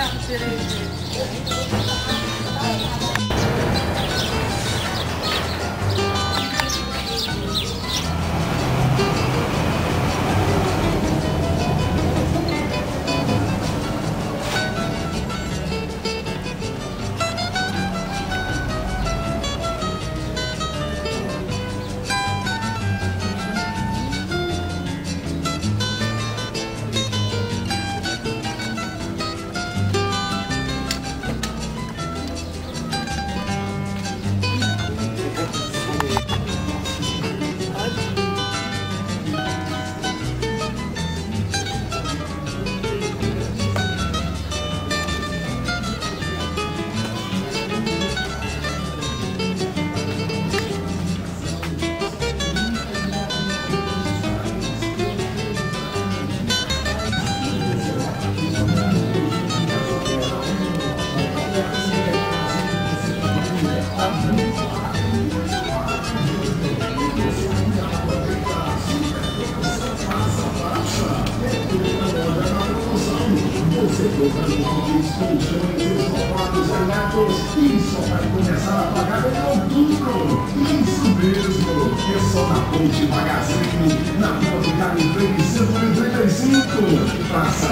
Não, tirei. E só vai começar a pagar em outubro. Isso mesmo, é só na Ponte Magazine, na Ponte Carlos 35. Passa.